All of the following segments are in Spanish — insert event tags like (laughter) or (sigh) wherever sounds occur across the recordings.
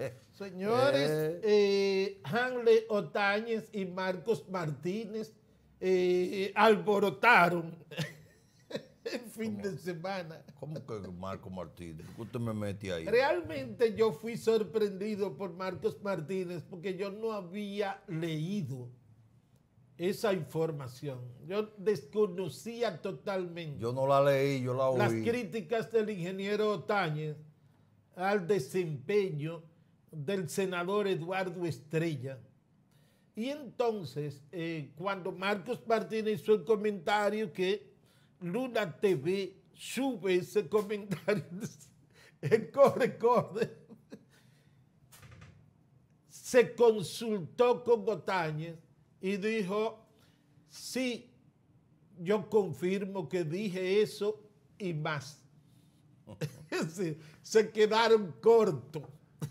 (laughs) Señores, eh, Hanley Otañez y Marcos Martínez eh, alborotaron (laughs) el fin de semana. ¿Cómo que Marcos Martínez? ¿Por qué usted me mete ahí? Realmente yo fui sorprendido por Marcos Martínez porque yo no había leído esa información. Yo desconocía totalmente. Yo no la leí, yo la oí. Las críticas del ingeniero Otañez al desempeño del senador Eduardo Estrella. Y entonces, eh, cuando Marcos Martínez hizo el comentario que Luna TV sube ese comentario (laughs) en corre, corre, (laughs) se consultó con Otañez y dijo, sí, yo confirmo que dije eso y más. (laughs) se quedaron cortos.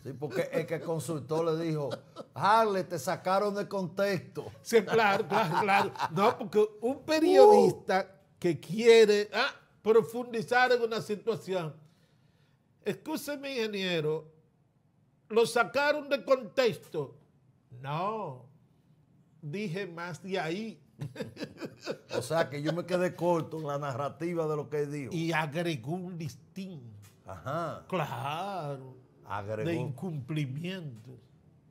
Sí, porque el que consultó le dijo, Harley, te sacaron de contexto. Sí, claro, claro, claro. No, porque un periodista que quiere ah, profundizar en una situación, escúcheme, ingeniero, lo sacaron de contexto. No, dije más de ahí. (laughs) o sea que yo me quedé corto en la narrativa de lo que dijo. Y agregó un listín. Ajá. Claro. Agregó. De incumplimientos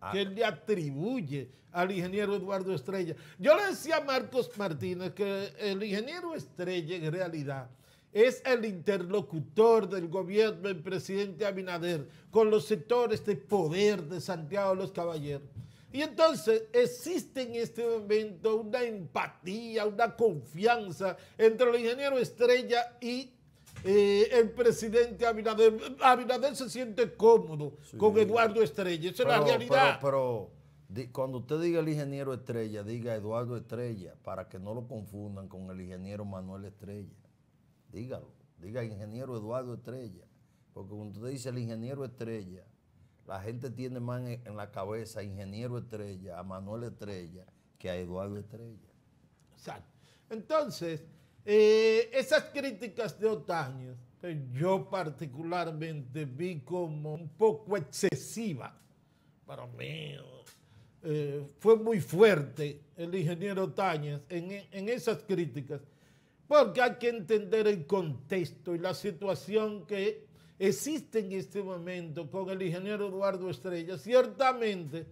ah. que él le atribuye al ingeniero Eduardo Estrella. Yo le decía a Marcos Martínez que el ingeniero Estrella en realidad es el interlocutor del gobierno del presidente Abinader con los sectores de poder de Santiago de los Caballeros. Y entonces existe en este momento una empatía, una confianza entre el ingeniero Estrella y eh, el presidente Abinader. Abinader se siente cómodo con Eduardo Estrella. Esa es la realidad. Pero, cuando usted diga el ingeniero Estrella, diga Eduardo Estrella, para que no lo confundan con el ingeniero Manuel Estrella. Dígalo. Diga ingeniero Eduardo Estrella. Porque cuando usted dice el ingeniero Estrella, la gente tiene más en, la cabeza a Ingeniero Estrella, a Manuel Estrella, que a Eduardo Estrella. Exacto. Entonces, eh, esas críticas de Otaño, que yo particularmente vi como un poco excesiva, para mí eh, fue muy fuerte el ingeniero Otañez en, en esas críticas, porque hay que entender el contexto y la situación que existe en este momento con el ingeniero Eduardo Estrella. Ciertamente,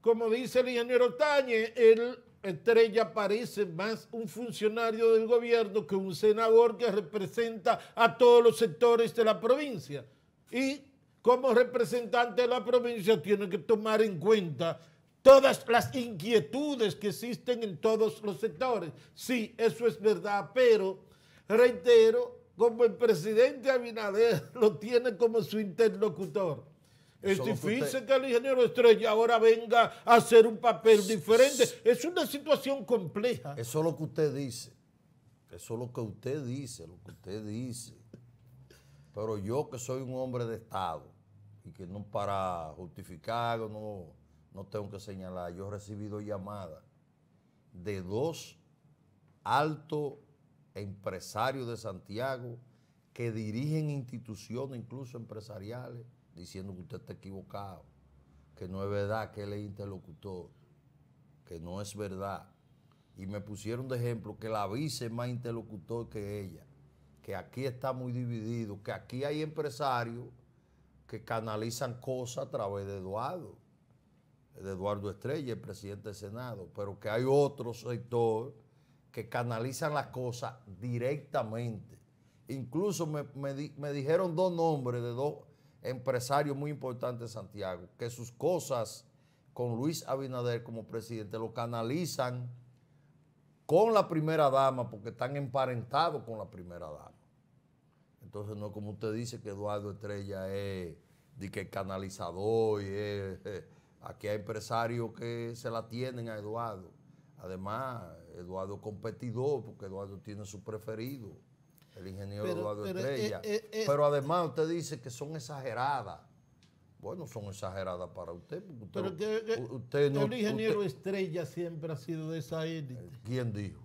como dice el ingeniero Tañe, el Estrella parece más un funcionario del gobierno que un senador que representa a todos los sectores de la provincia. Y como representante de la provincia tiene que tomar en cuenta todas las inquietudes que existen en todos los sectores. Sí, eso es verdad, pero reitero, como el presidente Abinader (laughs) lo tiene como su interlocutor. Es difícil que, el ingeniero Estrella ahora venga a hacer un papel diferente. Es una situación compleja. Eso es lo que usted dice. Eso es lo que usted dice, lo que usted dice. Pero yo que soy un hombre de Estado y que no para justificar, no, no tengo que señalar, yo he recibido llamadas de dos altos empresarios de Santiago que dirigen instituciones, incluso empresariales, diciendo que usted está equivocado, que no es verdad que él es interlocutor, que no es verdad. Y me pusieron de ejemplo que la vice es más interlocutor que ella, que aquí está muy dividido, que aquí hay empresarios que canalizan cosas a través de Eduardo, de Eduardo Estrella, el presidente del Senado, pero que hay otro sector que canalizan las cosas directamente. Incluso me, dijeron dos nombres de dos empresarios muy importantes de Santiago, que sus cosas con Luis Abinader como presidente lo canalizan con la primera dama porque están emparentados con la primera dama. Entonces no es como usted dice que Eduardo Estrella es de que canalizador y es, aquí hay empresarios que se la tienen a Eduardo. Además, Eduardo competidor, porque Eduardo tiene su preferido, el ingeniero Eduardo Estrella. Eh, eh, eh, pero además usted dice que son exageradas. Bueno, son exageradas para usted. pero que, el ingeniero Estrella siempre ha sido de esa élite. ¿Quién dijo?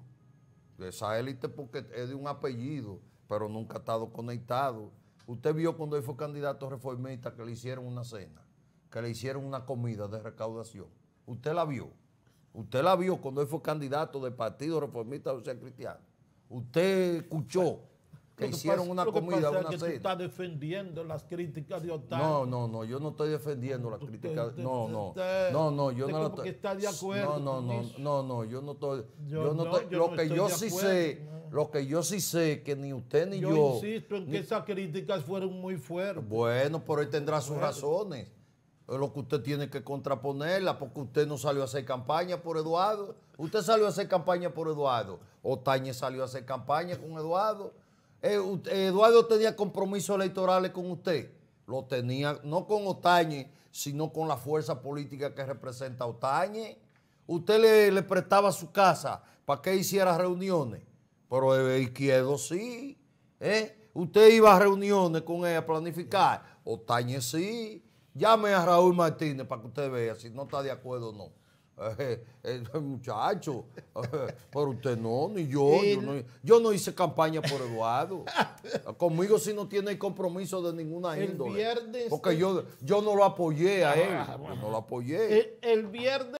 De esa élite porque es de un apellido, pero nunca ha estado conectado. Usted vio cuando él fue candidato reformista que le hicieron una cena que le hicieron una comida de recaudación. Usted la vio. Usted la vio cuando él fue candidato del Partido Reformista Social Cristiano. Usted escuchó que Lo hicieron pasa- una lo que comida, es una tú cena. estás defendiendo las críticas de Otani. No, no, no, yo no estoy defendiendo la Usted- crítica. usted- No, no, no, no, yo no como estoy. está de acuerdo No, no, no, no, no, yo no estoy. Yo Yo no no, estoy- yo lo que estoy yo sí acuerdo, sé, no. lo que yo sí sé que ni usted ni yo, yo. insisto en ni- que esas críticas fueron muy fuertes. Bueno, pero él tendrá sus razones. Es lo que usted tiene que contraponerla, porque usted no salió a hacer campaña por Eduardo. Usted salió a hacer campaña por Eduardo. Otañez salió a hacer campaña con Eduardo. Eh, ut- Eduardo tenía compromisos electorales con usted. Lo tenía no con Otañez, sino con la fuerza política que representa a Otañez. Usted le, prestaba su casa para que hiciera reuniones. Pero el izquierdo sí. ¿eh? Usted iba a reuniones con él a planificar. Otañez sí. Llame a Raúl Martínez para que usted vea si no está de acuerdo o no. (laughs) Eh, eh, muchacho, eh, (laughs) pero usted no, ni yo, yo no, yo no hice campaña por Eduardo. (laughs) Conmigo sí no tiene compromiso de ninguna El índole. viernes- Porque yo, yo no lo apoyé a él. Ah, Yo no lo apoyé. El, el viernes